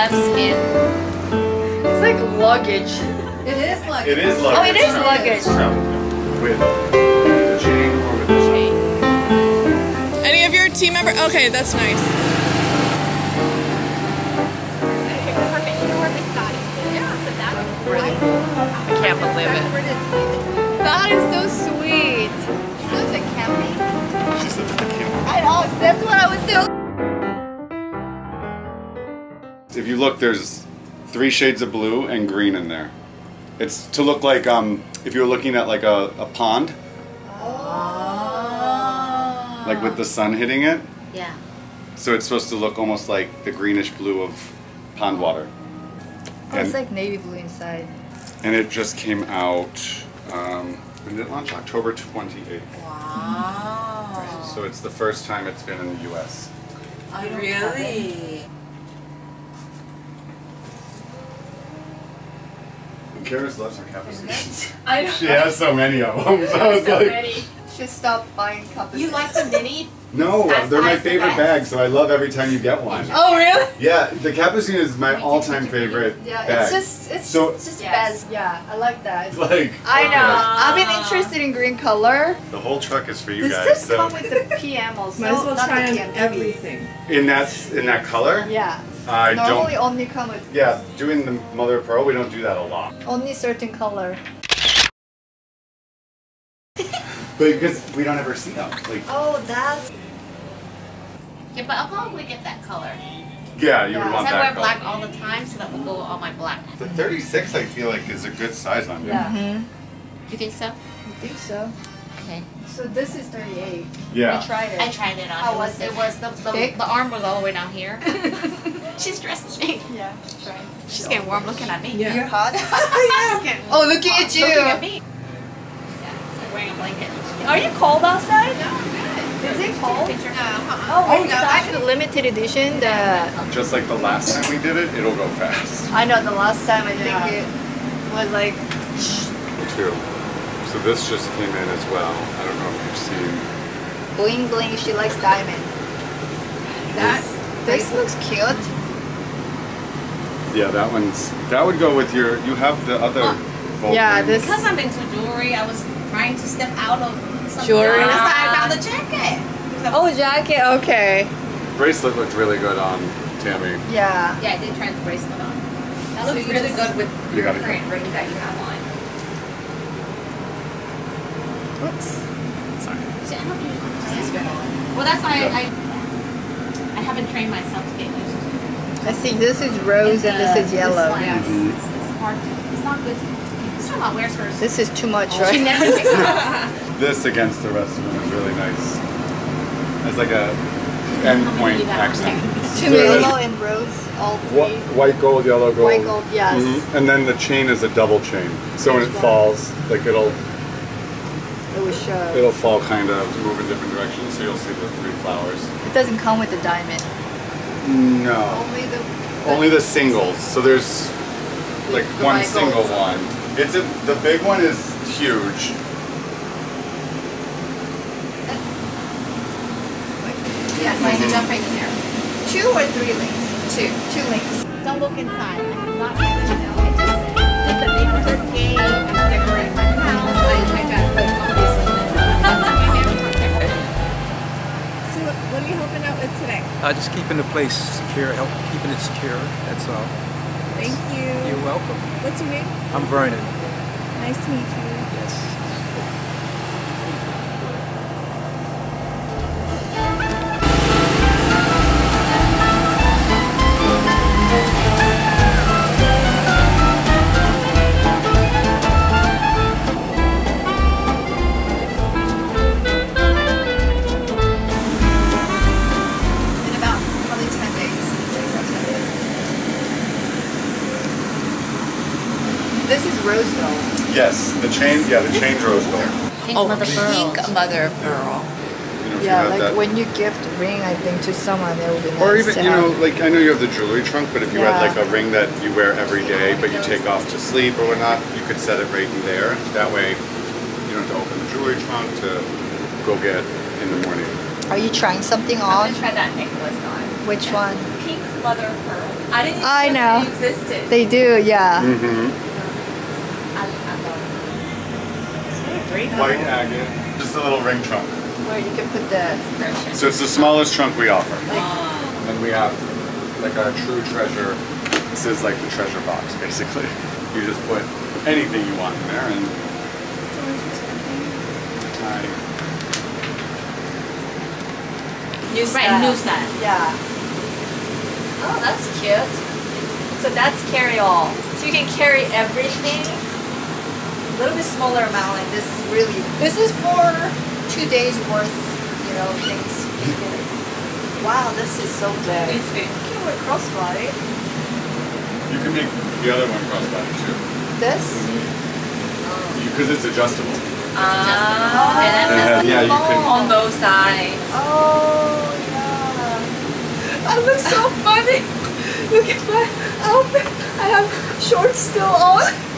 This is lambskin. It's like luggage. It is like. It is luggage. Oh, it is luggage. Travel with the chain or with the chain. Any of your team member? Okay, that's nice. I can't believe it. That is so sweet. She looks like camping. She says the camel. I know. That's what I was doing. Look, there's three shades of blue and green in there. It's to look like um, if you were looking at like a, a pond, like with the sun hitting it. Yeah. So it's supposed to look almost like the greenish blue of pond water. Oh, it's like navy blue inside. and it just came out. Um, when did it launch? October 28th. Wow. So it's the first time it's been in the U.S. Really? Charis loves her capucines. I know. she has so many of them. So I was So like, many. Should stop buying cups. You like the mini? no, That's uh, they're my favorite yes. bag, so I love every time you get one. Oh really? Yeah, the capucine is my all-time favorite Yeah, bag. it's just it's So- it's just Yes. best. Yeah, I like that. It's like I know. okay, I've been interested in green color. the whole truck is for you Does guys. this so come with the PM also? Might as well try on PM, everything. in that in that color, Yeah. I Normally don't. only come with Yeah, doing the Mother of Pearl, we don't do that a lot. only certain color. But because we don't ever see them. Like, Oh, that's Yeah, but I'll probably get that color. yeah, you Yeah. would want Because I wear color. black all the time, so that will go with all my black. The 36, I feel like, is a good size on you. yeah. You think so? I think so. Okay. So this is 38. Yeah. We tried it. I tried it on. How it was was, it? it was the, the, the arm was all the way down here. She's dressing me. yeah, try. She's getting warm looking at me. Yeah. You're hot. She's getting oh, looking at you. Looking at me. Yeah, like wearing a blanket. Are you cold outside? Is it cold? Picture. Uh-uh. Oh, oh no, actually limited edition. The Just like the last time we did it, it'll go fast. I know the last time I think it was like Too. So this just came in as well. I don't know if you've seen. bling bling. She likes diamond. That this looks cute. Yeah, that one's. That would go with your. You have the other. Volcano. Yeah, this- Because I'm into jewelry, I was trying to step out of some Jewelry? That's why I found the jacket. Oh, jacket. Okay. bracelet looked really good on Tammy. Yeah. Yeah, I did try the bracelet on. That looks you really just- good with You your current ring that you have on. Oops. Sorry. See, I don't usually Well, that's why I, I I haven't trained myself to get used to. I see this is rose and this is yellow. one, Yes, it's, it's hard. To, it's not good. To, not wears hers. This is too much, She right? never takes. This against the rest of them is really nice. It's like a endpoint accent. Two yellow and rose, all Wh- three. White gold, yellow gold. White gold, yes. Mhm. And then the chain is a double chain. So when it falls, like it'll It will show. it'll fall kind of move in different directions. So you'll see the three flowers. It doesn't come with the diamond. No. Only the. Only the singles. So there's like The one single one. It's a the big one is huge. Yes. To jump right in there. Two or three links? Two. Two links. Don't look inside. I'm not really know. I just did the neighborhood game and decorate my house. I, I got what, what are you helping out with today? Uh, just keeping the place secure, help keeping it secure. That's all. Thank you. You're welcome. What's your name? I'm Vernon. Nice to meet you. Chain. Yeah, the chain rose gold. Pink Oh, mother pearl. pink mother of pearl. You know, Yeah, like that. when you gift a ring, I think to someone, it would be nice or even to you know, have. like I know you have the jewelry trunk, but if you had like a ring that you wear every day, but you take off to sleep or whatnot, you could set it right in there. That way, you don't have to open the jewelry trunk to go get in the morning. Are you trying something on? I'm on? gonna try that necklace on. Which one? Pink mother of pearl. I didn't even I know know. it existed. They do, yeah. Mm-hmm. I, I love it. White agate, just a little ring trunk. Where you can put the. Precious. So it's the smallest trunk we offer. And then we have like our true treasure. This is like the treasure box, basically. You just put anything you want in there, and I, New right, new style. Yeah. Oh, that's cute. So that's carry all. So you can carry everything. A little bit smaller amount like this. is Really. This is for two days worth, you know, things. wow, this is so big. It's big. You can wear crossbody. you can make the other one crossbody too, This? because it's adjustable. Ah, and then Yeah, this yeah, you can. on both sides. Oh, yeah. I look so funny. Look at my outfit. I have shorts still on.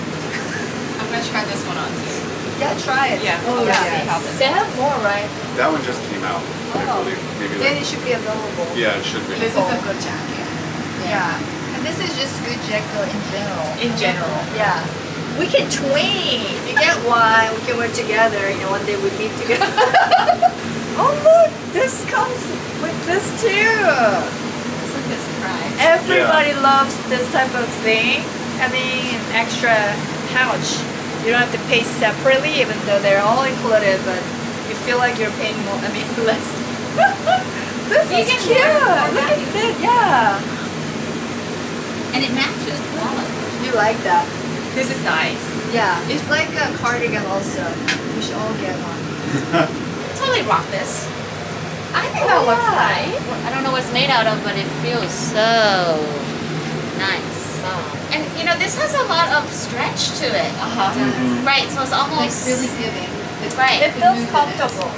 I'm gonna try this one on too. Yeah, try it. Yeah. Oh, yeah. yeah. See how this They have more, right? That one just came out. I Oh. believe. Maybe Then like, it should be available. yeah, it should be. This is a good jacket. Yeah. And this is just good jacket in general. In general. Yeah. We can twin. You get one, we can work together. You know, one day we meet together. oh look, this comes with this too. It's like a surprise. Everybody loves this type of thing. Having an extra pouch. You don't have to pay separately, even though they're all included, but you feel like you're paying more. I mean, less. this You is cute. Look at this. Yeah. And it matches wallet. You like that? This is nice. Yeah. It's like a cardigan also. We should all get one. Totally rock this. I think Oh, that looks yeah. nice. I don't know what it's made out of, but it feels so nice. Soft. And you know, this has a lot of stretch to it. Uh-huh. Right, so it's almost really giving. It's right. It feels comfortable.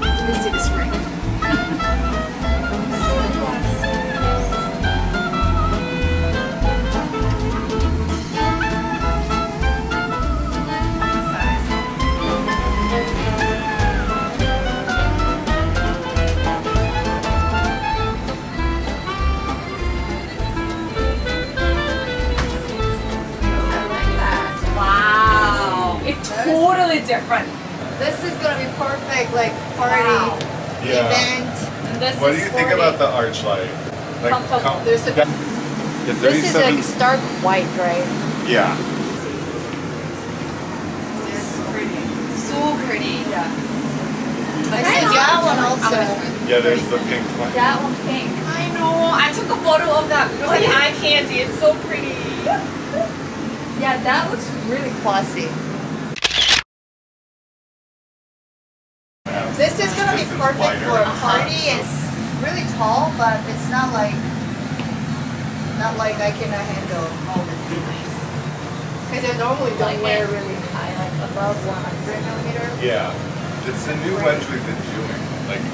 Let me see this ring. There's a- that- the This is 37 like stark white, right? yeah. so pretty. Yeah. I I see that one also. Yeah, there's the pink one. That one pink. I know. I took a photo of that. It was like oh, eye candy. It's so pretty. Yeah, that looks really classy. This is gonna be This is perfect for a party. It's really tall, but it's not like not like I cannot handle all this. Because I normally don't Like wear it. really high, like above 100 millimeter. Yeah. It's a new wedge we've been doing, like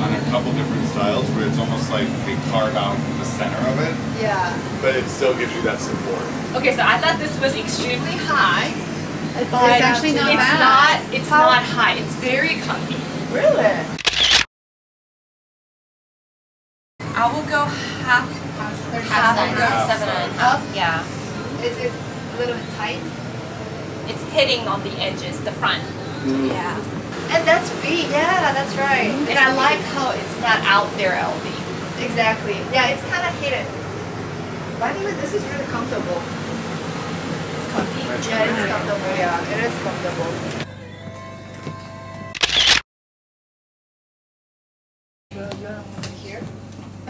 on a couple different styles where it's almost like they carve out the center of it, Yeah. but it still gives you that support. Okay, so I thought this was extremely high. It's, But actually not it's bad. not. It's How- not high. It's very comfy. Really? I will go half. Half size. thirty-seven and up. Yeah. Is it a little bit tight? It's hitting on the edges, the front. Mm. Yeah. And that's big. Yeah, that's right. And I like how it's not out there, LV. Exactly. Yeah, it's kind of hidden. By the way, this is really comfortable. It's comfy. Yeah, it's comfortable. Yeah, it is comfortable.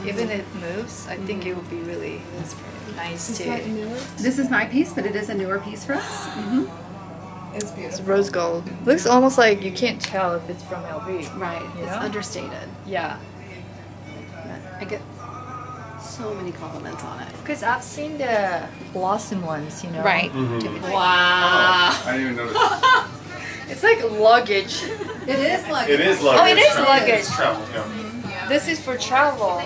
Even it moves, I think it would be really nice too. This is my piece, but it is a newer piece for us. It's rose gold. Looks almost like you can't tell if it's from LV. Right. You It's know? understated. Yeah, I get so many compliments on it. because I've seen the blossom ones, you know. Right. Mhm. Wow. I didn't even notice. It's like luggage. It is luggage. It is luggage. Oh, it is travel. luggage. It's travel, yeah. This is for travel.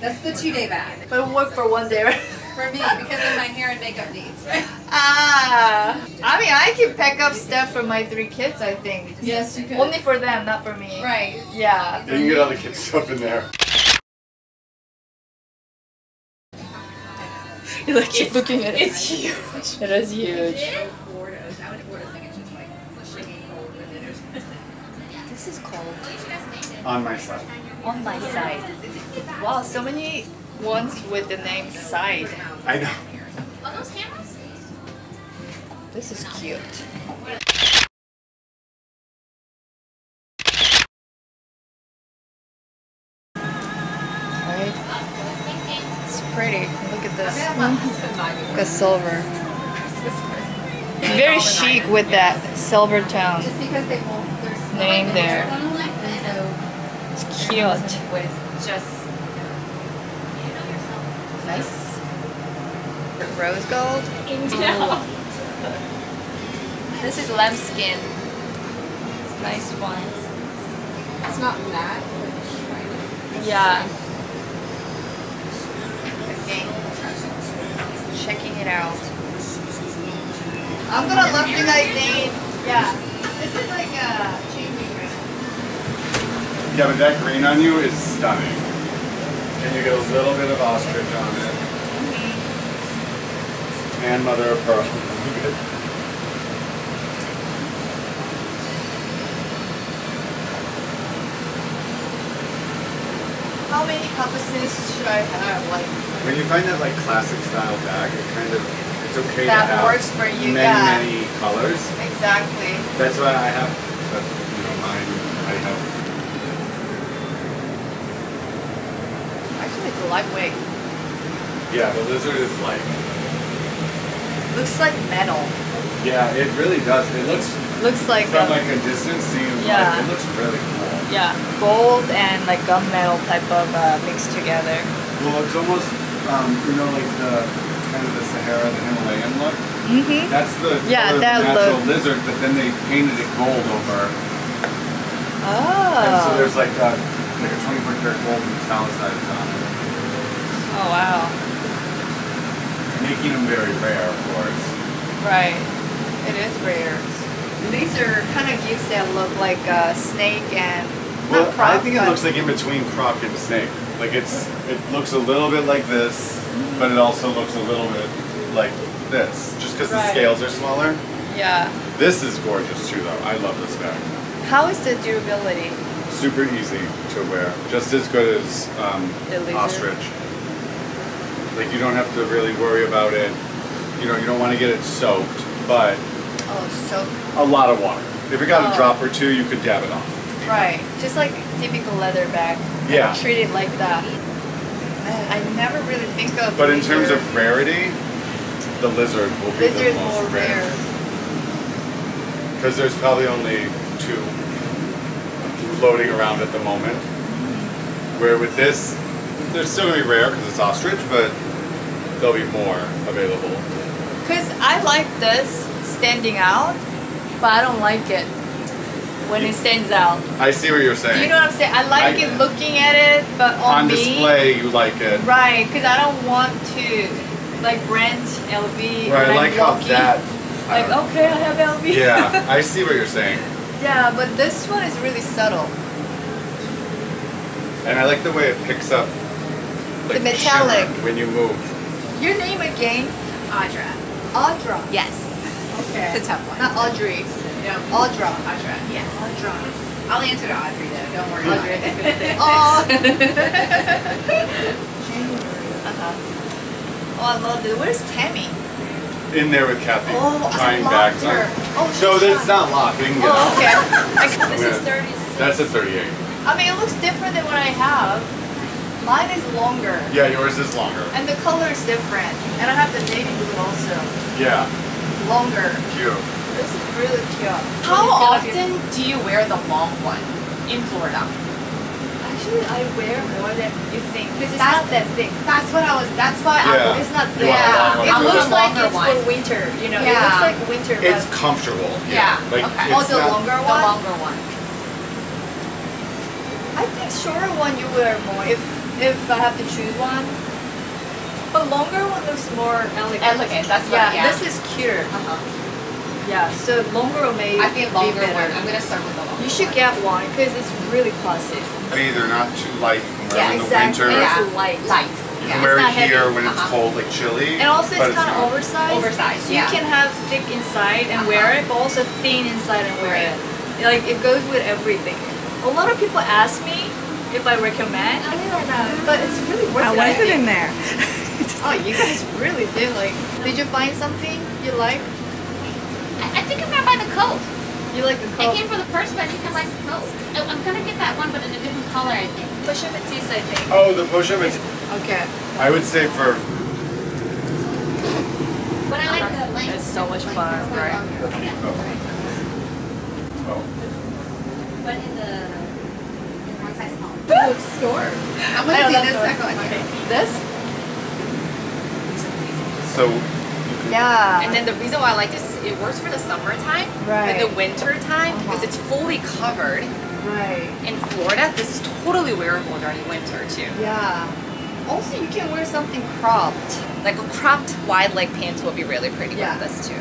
That's the two day bag But it work for one day, right? for me because of my hair and makeup needs. Ah, I mean, I can pack up stuff for my three kids. I think Yes, you could. only for them, not for me. right. Yeah. You can get all the kids stuff in there. You're like keep looking at it. It's huge. It is huge. This is cold. On my side. On my side. Wow, so many ones with the name side. I know. Are those cameras? This is cute. Right? It's pretty. Look at this. The silver. Very chic with that silver tone. Name there. And It's cute. With just Nice. Rose gold. India. this is lambskin. Nice one. it's not that. Yeah. Okay. Checking it out. I'm gonna love you guys in. Yeah. This is like a changing room. Yeah, but that green on you is stunning. And you get a little bit of ostrich on it. And mother of pearl. How many compasses should I have? Like when you find that like classic style bag, it kind of it's okay That to have works for you, many yeah. many colors. exactly. That's why I have, but you know, mine. I have. Actually, it's lightweight. Yeah, the lizard is like. Looks like metal. Yeah, it really does. It looks Looks like from um, like a distance seems Yeah. like it looks really cool. yeah, gold and like gunmetal type of uh, mixed together. Well, it's almost um, you know like the kind of the Sahara, the Himalayan look. Mm-hmm. That's the Yeah, that natural look. lizard, but then they painted it gold over, Oh. and so there's like a like a 24 karat gold metallicized on it, oh wow. making them very rare, of course. Right. It is rare. These are kind of gives that look like a snake and Well, not croc, I think it looks like in between croc and snake. Like it's it looks a little bit like this, but it also looks a little bit like this, just because the scales are smaller. yeah. This is gorgeous too, though. I love this bag. How is the durability? Super easy to wear, just as good as um, ostrich. Like you don't have to really worry about it. You know, you don't want to get it soaked, but Oh, a lot of water. If it got Oh. a drop or two, you could dab it off. right. Just like typical leather bag. Yeah. Treat it like that. I never really think of. But in terms of rarity, the lizard will be lizard the most more rare. rare. Because there's probably only two floating around at the moment. Where with this, they're still gonna be rare because it's ostrich, but there'll be more available. Cause I like this standing out, but I don't like it when it stands out. I see what you're Do saying. you know what I'm saying? I like I- it looking at it, but on, On me, display, you like it. right? Because I don't want to like rent LV. Right, I like how that. Uh, like don't- okay, I have LV. Yeah, I see what you're saying, yeah, but this one is really subtle. and I like the way it picks up. Like, The metallic. when you move. Your name again? Audra. Audra. Yes. Okay. It's a tough one. Not Audrey. No. Audra. Audra. Yes. Audra. I'll answer to Audrey though. Don't worry Audrey. Oh. uh-huh. Oh, I love it. Where's Tammy? In there with Kathy, Oh, trying I bags loved Oh, No, she's that's not locked. We can get Oh, okay. I, This is 36. That's a 38. I mean, it looks different than what I have. Mine is longer. Yeah, yours is longer. And the color is different. And I have the navy blue also. Yeah, Longer. cute. This is really cute. How When you often do you wear the long one in Florida? Actually, I wear more than you think because it's That's- not that thick. That's what I was. That's why Yeah. It's not You want a yeah. long one. It looks like it's one. for winter. You know, it looks like winter, It's comfortable. Yeah, Like, okay. it's oh, the not- longer the one. longer one. I think shorter one you wear more if if I have to choose one. But longer one looks more elegant. Elegant. That's what. Yeah, Yeah. this is cuter. Uh-huh. Yeah, so longer may I think longer be one. I'm gonna start with the longer. You should one. get one because it's really classic. Maybe they're not too light. You Yeah, them in the exactly. winter. Yeah. Yeah. It's light. Light. You Yeah. can wear it not heavy. here when it's Uh-huh. cold, like chilly. And also it's kind of oversized. Oversized, So yeah. You can have thick inside and wear it, but also thin inside and wear it. Like it goes with everything. A lot of people ask me if I recommend, but it's really worth How it. was I it in there? Oh, you guys really did like. Did you find something you like? I, I think I'm gonna buy the coat. You like the coat? It color? came for the purse, but I think I like the coat. Oh, I'm gonna get that one, but in a different color, I think. Push up Matisse, I think. Oh, the push-up is. Okay. I would say for But I like the length. It's so much fun, right? Oh. oh, But in the in one size smaller. Store. I'm gonna oh, see this second. Okay. This? so Yeah. And then the reason why I like this, it works for the summertime, Right. but the winter time because uh-huh. it's fully covered. right. In Florida, this is totally wearable during winter too. Yeah. Also, you can wear something cropped. Like a cropped wide leg pants will be really pretty Yeah. with this too.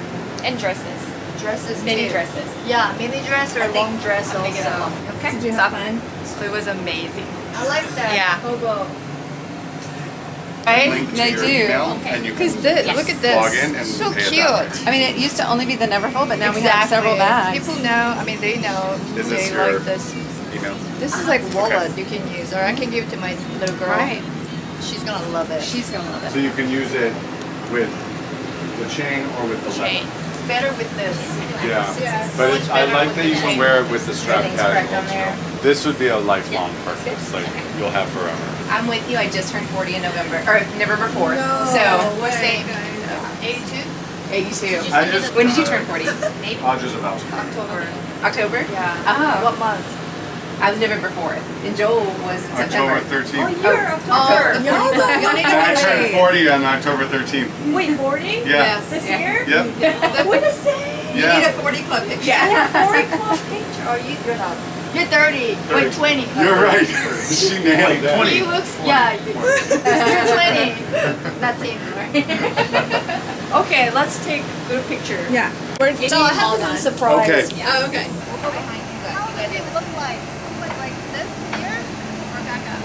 And dresses, Dresses. mini too. dresses. Yeah, mini dress or I think long dress I'm also. long. Okay, Did you so have fun? so it was amazing. I like that. Yeah. Oh, Hobo. Right? link to They do. email Because can this, Yes. look at this. log in and so cute. I mean, it used to only be the Neverfull, but now we have several bags. People know. I mean, they know. Is they this your- like this. email. This is like wallet you can use, or I can give it to my little girl. Right. She's gonna love it. She's gonna love it. So you can use it with the chain or with the Chain. leather. It's better with this. Yeah, Yes. but it's, I like that you can wear it with the strap Everything's casual. on there. so This would be a lifelong purchase, like you'll have forever. I'm with you. I just turned 40 in November, or November 4th. No so way, same. guys. 82. 82. I just When did you turn 40? Maybe. Audrey's about to. October. October? Yeah. Oh. What month? I was November 4th. And Joel was in October September. 13th. You're oh. October. Y'all don't want And I turned 40 on October 13th. Wait, 40? Yeah. This Yeah. year? Yep. We're the same. Yeah. 40 club picture. Yeah. 40 club picture. Oh, you, you're not. You're 30. Wait, 20. You're right. she nailed that. He looks, yeah. you- You're 20. Not 10. okay, let's take a good picture. Yeah. We're So I have a surprise. Okay. Oh, okay. How does it look like? Like, like this here or back up?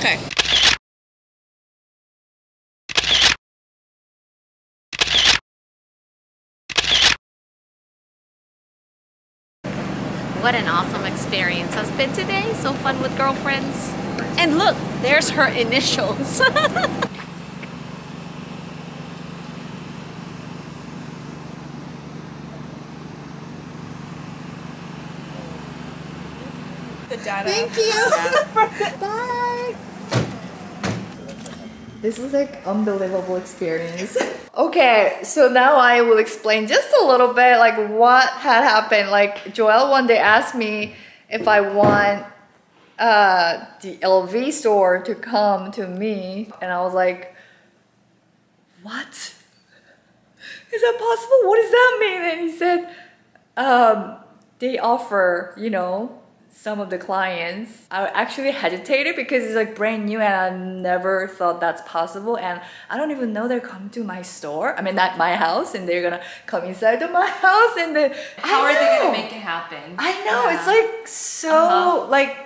Okay. What an awesome experience has been today. So fun with girlfriends. And look, there's her initials. the data. Thank you. Bye. This is like unbelievable experience. okay, so now I will explain just a little bit like what had happened. Like Joel one day asked me if I want uh, the LV store to come to me, and I was like, "What? Is that possible? What does that mean?" And he said, um, "They offer, you know." Some of the clients, I actually hesitated because it's like brand new and I never thought that's possible. And I don't even know they're coming to my store. I mean, not my house, and they're gonna come inside of my house. And then How I are they going to make it happen? I know it's like so Uh-huh. like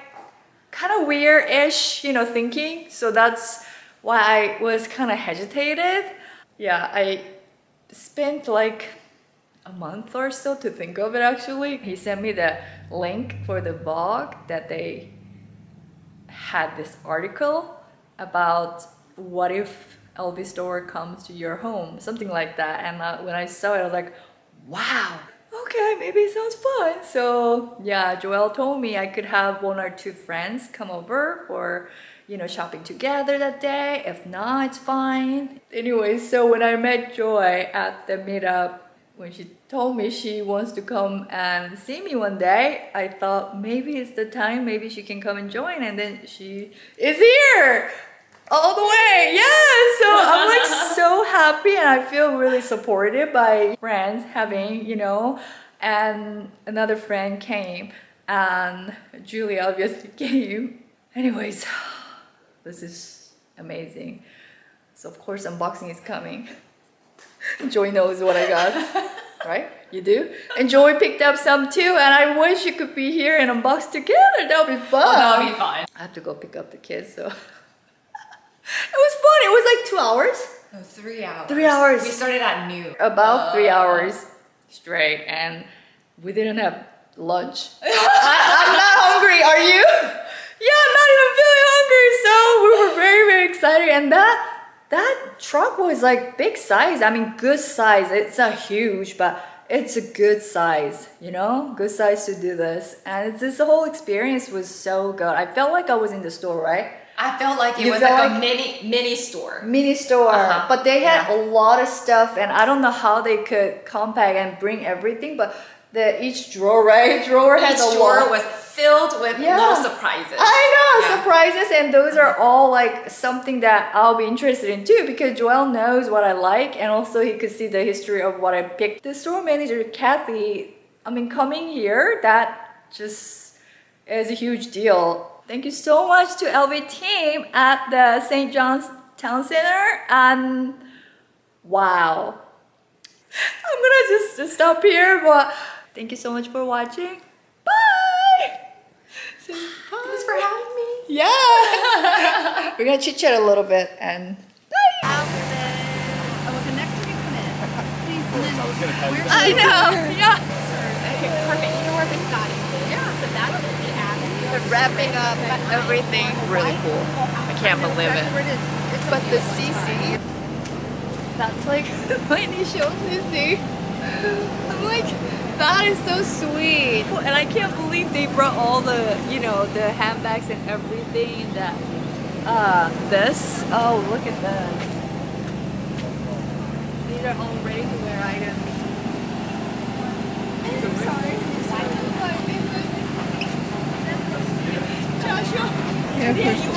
kind of weird-ish, you know, thinking. So that's why I was kind of hesitated. Yeah, I spent like a month or so to think of it actually. He sent me the link for the blog that they had this article about what if Elvis store comes to your home, something like that. And uh, when I saw it, I was like, wow, okay, maybe it sounds fun. So yeah, Joel told me I could have one or two friends come over for you know shopping together that day. If not, it's fine. Anyway, so when I met Joy at the meetup, when she told me she wants to come and see me one day, I thought maybe it's the time, maybe she can come and join. And then she is here all the way. Yeah. So I'm like so happy and I feel really supported by friends having, you know, and another friend came and Julie obviously came. Anyways, this is amazing. So of course unboxing is coming. Joy knows what I got, right? You do? And Joy picked up some too, and I wish you could be here and unbox together. That would be fun. Oh, that'll be fun. I have to go pick up the kids, so. it was fun. It was like two hours. No, three hours. Three hours. We started at noon. About three Uh, hours straight, and we didn't have lunch. I, I'm not hungry. Are you? Yeah, I'm not even feeling hungry. So we were very, very excited, and that that truck was like big size. I mean, good size. It's not huge, but it's a good size. You know, good size to do this, and it's, this whole experience was so good. I felt like I was in the store, right? I felt like it You was felt like, a mini mini store. mini store Uh-huh. but they had Yeah. a lot of stuff and i don't know how they could compact and bring everything but the each drawer right drawer Each a drawer lot was filled with Yeah. little surprises. I know Yeah. surprises, and those are all like something that I'll be interested in too because Joel knows what I like, and also he could see the history of what I picked. The store manager Kathy, I mean, coming here, that just is a huge deal. Thank you so much to LV team at the St. John's Town Center, and wow. I'm gonna just, just stop here, but thank you so much for watching. Bye! Say bye. Thanks for having me. Yeah. We're gonna chit chat a little bit and bye. Oh, the next time you come in, please, Lynn, where's I know. Yeah. Perfect. You know where Biscotti is? Yeah. So that's the avenue. They're wrapping up everything really cool. I can't believe it. But the CC, that's like my initial CC. I'm like, that is so sweet. And I can't believe they brought all the, you know, the handbags and everything that, uh, this. Oh, look at that. These are all ready to wear items. She